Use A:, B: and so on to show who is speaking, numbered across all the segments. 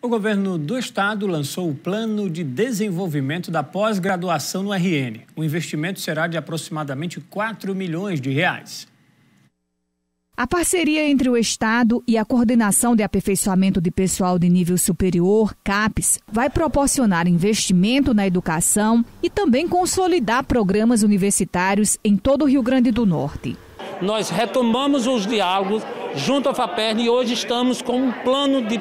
A: O governo do estado lançou o Plano de Desenvolvimento da Pós-Graduação no RN. O investimento será de aproximadamente 4 milhões de reais.
B: A parceria entre o Estado e a Coordenação de Aperfeiçoamento de Pessoal de Nível Superior, CAPES, vai proporcionar investimento na educação e também consolidar programas universitários em todo o Rio Grande do Norte.
C: Nós retomamos os diálogos junto à FAPERN e hoje estamos com um plano de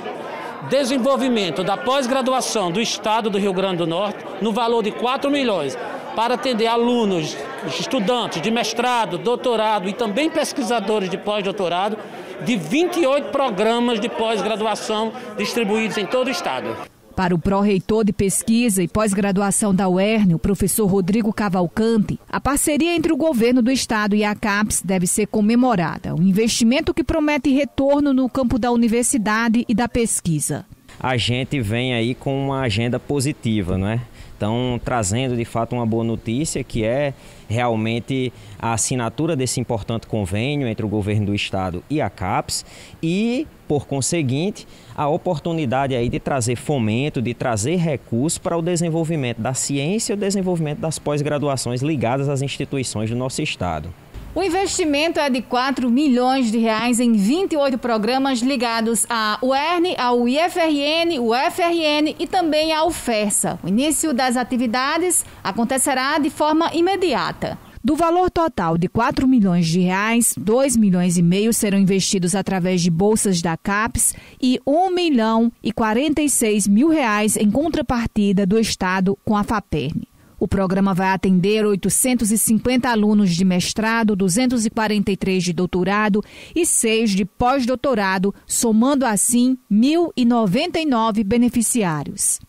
C: desenvolvimento da pós-graduação do Estado do Rio Grande do Norte no valor de 4 milhões para atender alunos, estudantes de mestrado, doutorado e também pesquisadores de pós-doutorado de 28 programas de pós-graduação distribuídos em todo o estado.
B: Para o pró-reitor de pesquisa e pós-graduação da UERN, o professor Rodrigo Cavalcante, a parceria entre o governo do estado e a CAPES deve ser comemorada. Um investimento que promete retorno no campo da universidade e da pesquisa.
D: A gente vem aí com uma agenda positiva, não é? Então, trazendo de fato uma boa notícia, que é realmente a assinatura desse importante convênio entre o governo do estado e a CAPES e, por conseguinte, a oportunidade aí de trazer fomento, de trazer recursos para o desenvolvimento da ciência e o desenvolvimento das pós-graduações ligadas às instituições do nosso estado.
B: O investimento é de 4 milhões de reais em 28 programas ligados à UERN, ao IFRN, UFRN e também à UFERSA. O início das atividades acontecerá de forma imediata. Do valor total de 4 milhões de reais, 2 milhões e meio serão investidos através de bolsas da CAPES e 1 milhão e 46 mil reais em contrapartida do Estado com a FAPERN. O programa vai atender 850 alunos de mestrado, 243 de doutorado e 6 de pós-doutorado, somando assim 1.099 beneficiários.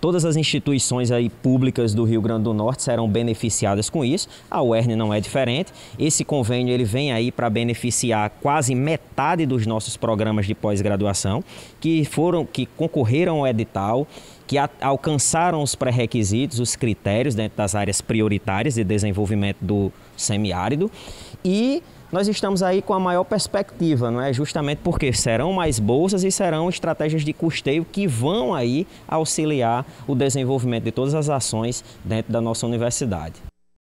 D: Todas as instituições aí públicas do Rio Grande do Norte serão beneficiadas com isso. A UERN não é diferente. Esse convênio ele vem aí para beneficiar quase metade dos nossos programas de pós-graduação que foram que concorreram ao edital que alcançaram os pré-requisitos, os critérios dentro das áreas prioritárias de desenvolvimento do semiárido e nós estamos aí com a maior perspectiva, não é? Justamente porque serão mais bolsas e serão estratégias de custeio que vão aí auxiliar o desenvolvimento de todas as ações dentro da nossa universidade.